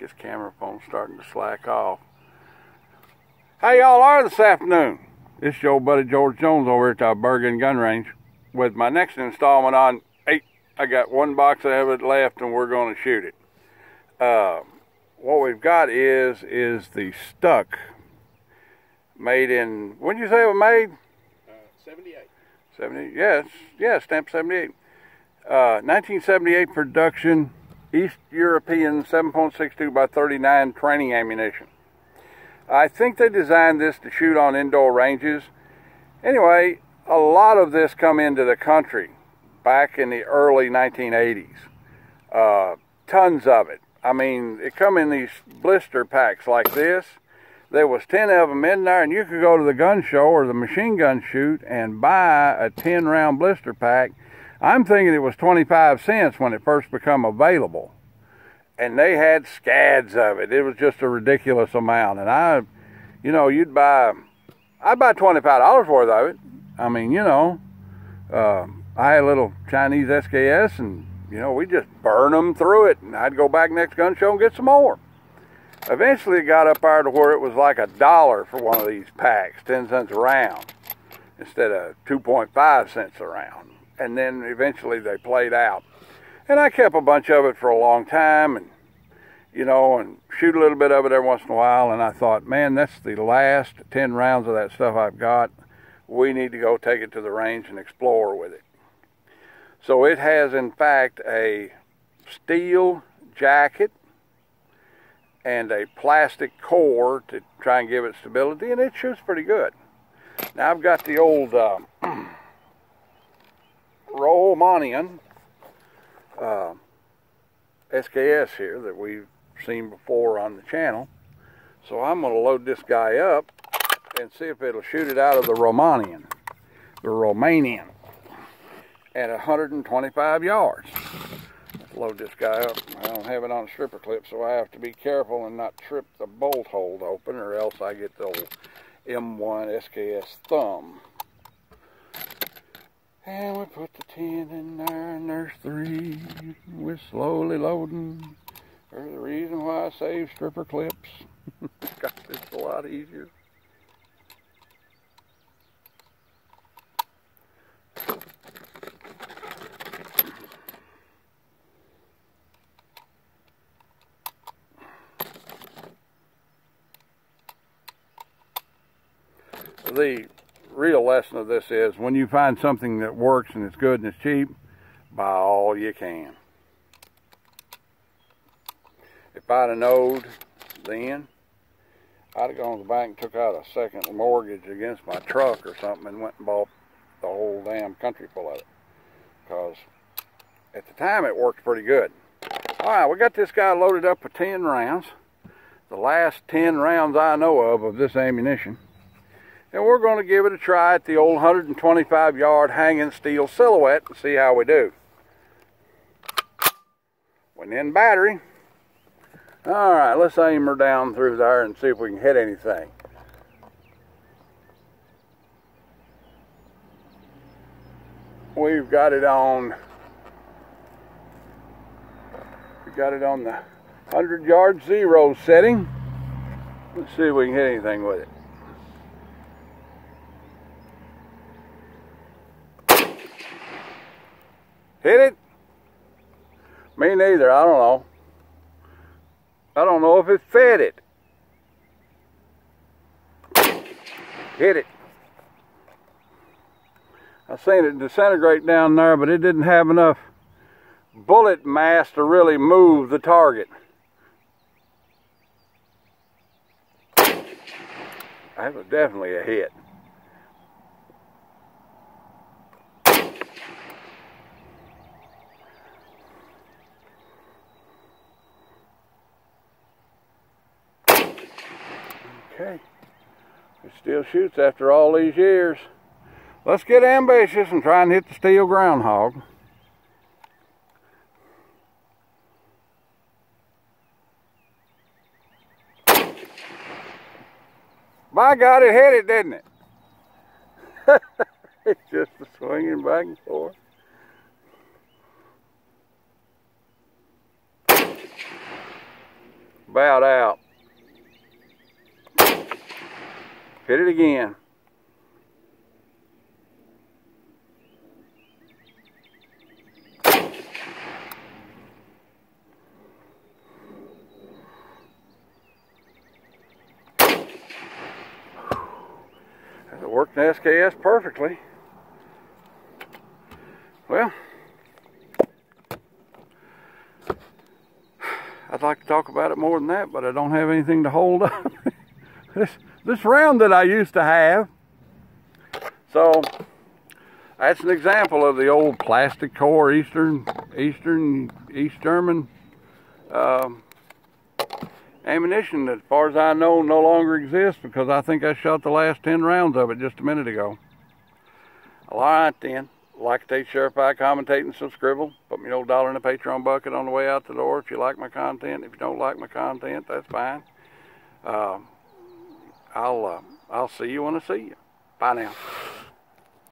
his camera phone's starting to slack off. How y'all are this afternoon? This is your old buddy George Jones over at the Bergen Gun Range with my next installment on eight. I got one box of it left and we're going to shoot it. Uh, what we've got is is the stuck made in when did you say it was made? Uh, 78. 70 yes yeah stamp 78 uh, 1978 production East European 7.62 by 39 training ammunition. I think they designed this to shoot on indoor ranges. Anyway, a lot of this come into the country back in the early 1980s. Uh, tons of it. I mean, it come in these blister packs like this. There was 10 of them in there, and you could go to the gun show or the machine gun shoot and buy a 10 round blister pack I'm thinking it was 25 cents when it first became available. And they had scads of it. It was just a ridiculous amount. And I, you know, you'd buy, I'd buy $25 worth of it. I mean, you know, uh, I had a little Chinese SKS and, you know, we just burn them through it. And I'd go back next gun show and get some more. Eventually it got up there to where it was like a dollar for one of these packs, 10 cents a round, instead of 2.5 cents a round and then eventually they played out. And I kept a bunch of it for a long time and, you know, and shoot a little bit of it every once in a while. And I thought, man, that's the last 10 rounds of that stuff I've got. We need to go take it to the range and explore with it. So it has, in fact, a steel jacket and a plastic core to try and give it stability, and it shoots pretty good. Now I've got the old uh, Romanian uh, SKS here that we've seen before on the channel. So I'm going to load this guy up and see if it'll shoot it out of the Romanian, the Romanian, at 125 yards. Let's load this guy up. I don't have it on a stripper clip, so I have to be careful and not trip the bolt hold open, or else I get the old M1 SKS thumb. And we put the 10 in there, and there's three. We're slowly loading. There's the reason why I save stripper clips. Got a lot easier. The real lesson of this is when you find something that works and it's good and it's cheap, buy all you can. If I'd have knowed then, I'd have gone to the bank and took out a second mortgage against my truck or something and went and bought the whole damn country full of it. Because at the time it worked pretty good. All right, we got this guy loaded up with 10 rounds. The last 10 rounds I know of of this ammunition and we're going to give it a try at the old 125 yard hanging steel silhouette and see how we do. When in battery. All right, let's aim her down through there and see if we can hit anything. We've got it on, we got it on the 100 yard zero setting. Let's see if we can hit anything with it. Hit it? Me neither. I don't know. I don't know if it fed it. Hit it. I seen it disintegrate down there, but it didn't have enough bullet mass to really move the target. That was definitely a hit. Okay. It still shoots after all these years. Let's get ambitious and try and hit the steel groundhog. By God, it hit it, didn't it? it's just swinging back and forth. about out. Hit it again. It worked in SKS perfectly. Well, I'd like to talk about it more than that, but I don't have anything to hold up. this round that I used to have. So that's an example of the old plastic core Eastern Eastern East German um, ammunition that, as far as I know, no longer exists because I think I shot the last 10 rounds of it just a minute ago. All right, then. Like to take Sheriff I commentate and subscribe. Put me an old dollar in the Patreon bucket on the way out the door if you like my content. If you don't like my content, that's fine. Uh, I'll uh, I'll see you when I see you. Bye now.